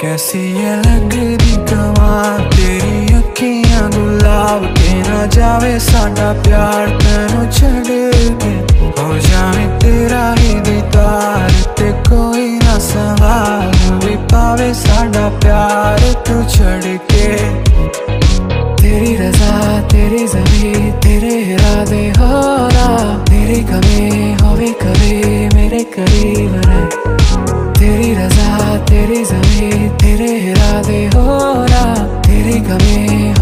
ਕੈਸੀ ਐ ਲੱਗਦੀ ਗਵਾ ਤੇਰੀ ਅੱਖੀਆਂ ਗੁਲਾਬ ਲਾਵ ਕੇ ਨਾ ਜਾਵੇ ਸਾਡਾ ਪਿਆਰ ਤੈਨੂੰ ਛੱਡ ਕੇ। ਹੋ ਜਾਵੇ ਤੇਰਾ ਹੀ ਦੀਦਾਰ ਤੇ ਕੋਈ ਨਾ ਸਵਾਲ ਵੀ ਪਾਵੇ ਸਾਡਾ ਪਿਆਰ ਤੂੰ ਛੱਡ ਕੇ। ਤੇਰੀ ਰਜ਼ਾ, ਤੇਰੀ ਜ਼ਮੀਰ ਤੇਰੇ ਇਰਾਦੇ ਹੋਰਾ ਤੇਰੇ ਕਮੇ ਹੋਵੇ ਕਰੇ ਮੇਰੇ ਕਰੀਬ ਰਹਿ। तेरी जमी तेरे इरादे हो रहा तेरी कमी